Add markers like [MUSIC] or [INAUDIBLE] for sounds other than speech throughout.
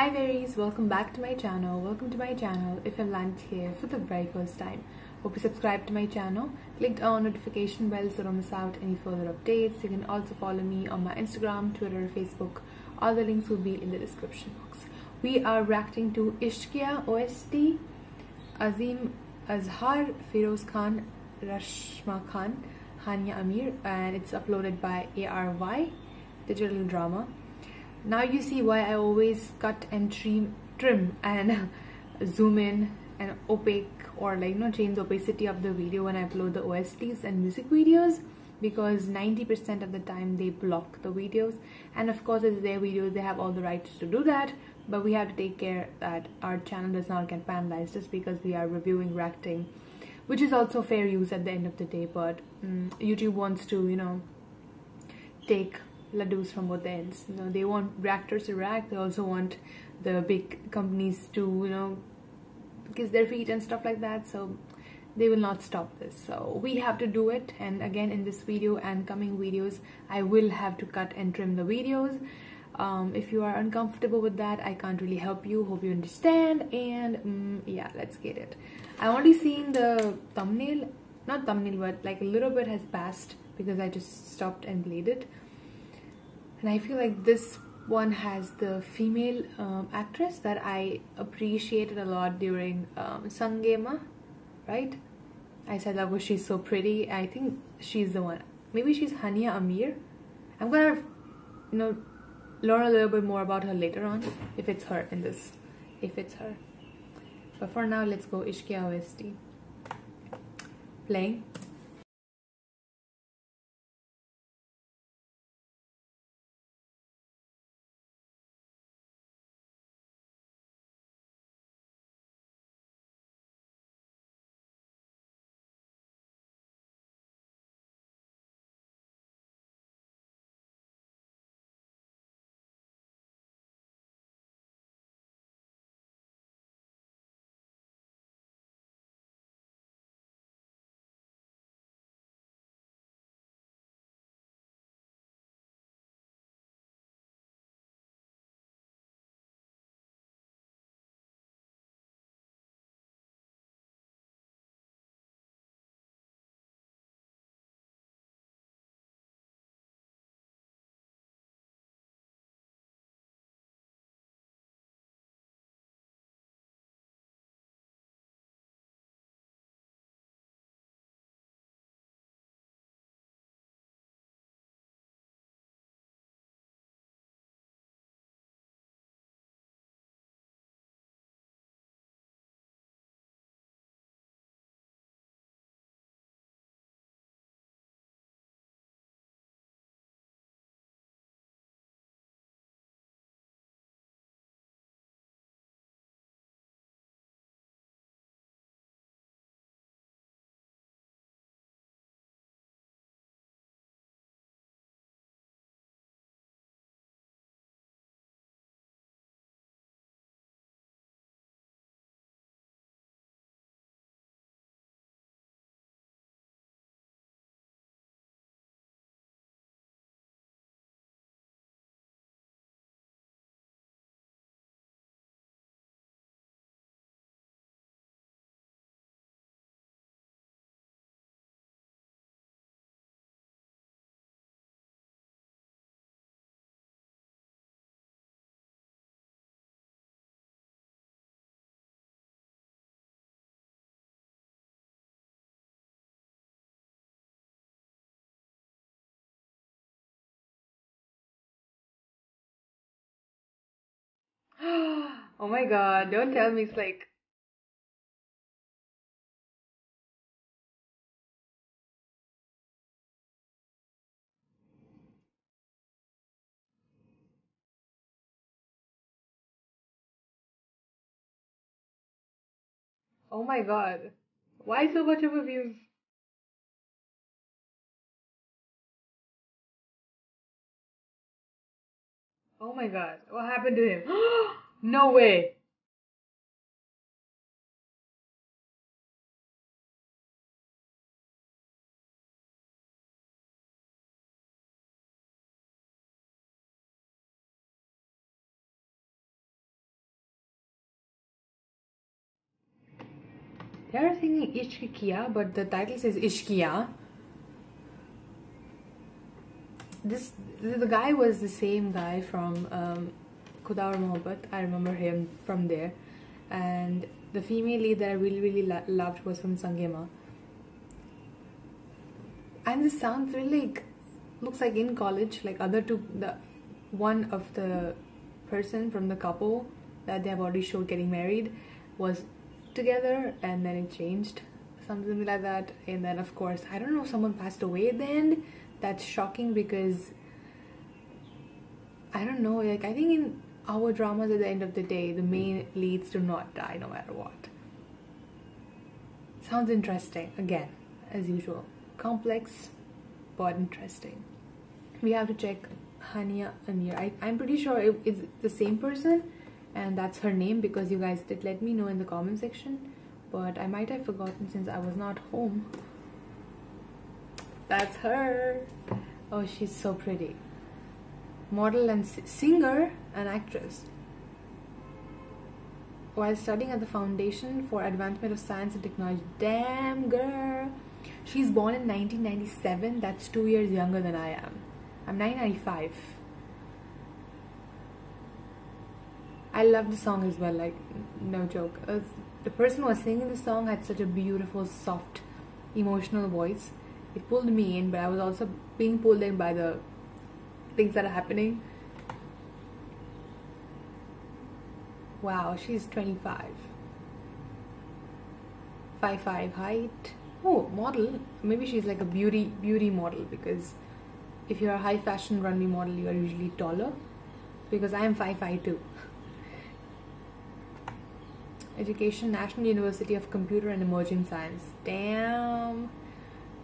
Hi berries, welcome back to my channel. Welcome to my channel if you've landed here for the very first time. Hope you subscribe to my channel, clicked on notification bell so don't miss out any further updates. You can also follow me on my Instagram, Twitter, Facebook. All the links will be in the description box. We are reacting to Ishqiya OST, Asim Azhar, Feroze Khan, Rashma Khan, Hania Amir, and it's uploaded by ARY Digital Drama now you see why I always cut and trim, trim and [LAUGHS] zoom in and opaque or like you know change the opacity of the video when I upload the OSTs and music videos because 90% of the time they block the videos. And of course it's their videos they have all the rights to do that but we have to take care that our channel does not get penalized just because we are reviewing reacting which is also fair use at the end of the day but um, YouTube wants to you know take laddus from both ends. You know, they want reactors to react. They also want the big companies to, you know, kiss their feet and stuff like that. So they will not stop this. So we have to do it. And again, in this video and coming videos, I will have to cut and trim the videos. Um, if you are uncomfortable with that, I can't really help you. Hope you understand. And um, yeah, let's get it. I've only seen the thumbnail, not thumbnail, but like a little bit has passed because I just stopped and played it and I feel like this one has the female um, actress that I appreciated a lot during um, Sang-e-Mah, right? I said that was she's so pretty. I think she's the one. Maybe she's Hania Amir. I'm gonna, you know, learn a little bit more about her later on if it's her in this, if it's her. But for now, let's go Ishqiya OST. Playing. Oh my god, don't tell me it's like Oh my god. Why so much of a views? Oh my god. What happened to him? [GASPS] [GASPS] Oh no way. They are singing Ishkiya, but the title says Ishqiya. This the guy was the same guy from um, Khuda Mohabbat. I remember him from there, and the female lead that I really really lo- loved was from Sang-e-Mah. And this sounds really like looks like in college, like other two the one of the person from the couple that they have already showed getting married was together and then it changed something like that and then of course i don't know someone passed away at the end that's shocking because i don't know like i think in our dramas at the end of the day the main leads do not die no matter what sounds interesting again as usual complex but interesting we have to check Hania Amir. I, I'm pretty sure it, it's the same person and that's her name because you guys did let me know in the comment section but I might have forgotten since I was not home. That's her. Oh, she's so pretty. Model and singer and actress. While studying at the Foundation for Advancement of Science and Technology. Damn girl. She's born in 1997. That's two years younger than I am. I'm 995. I love the song as well, like, no joke. Uh, the person who was singing the song had such a beautiful, soft, emotional voice. It pulled me in, but I was also being pulled in by the things that are happening. Wow, she's 25. 5'5 height. Oh, model. Maybe she's like a beauty beauty model because if you're a high fashion runway model, you are usually taller. Because I am 5'5 too. Education, National University of Computer and Emerging Science. Damn.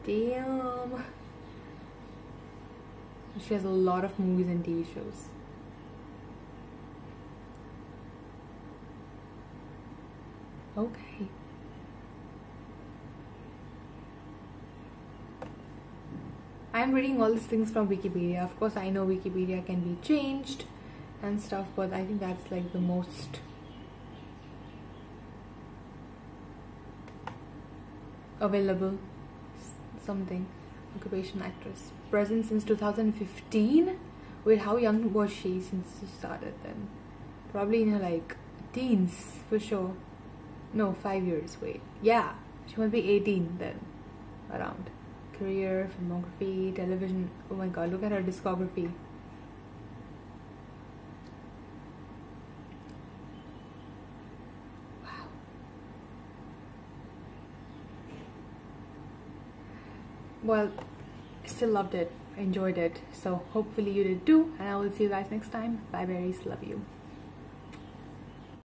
Damn. She has a lot of movies and TV shows. Okay. I'm reading all these things from Wikipedia. Of course, I know Wikipedia can be changed and stuff, but I think that's like the most available something occupation actress. Present since 2015 wait how young was she since she started then? Probably in her like teens for sure. No five years wait. Yeah she must be 18 then around. Career filmography television. Oh my god look at her discography well still loved it enjoyed it. So hopefully you did too and I will see you guys next time. Bye berries. Love you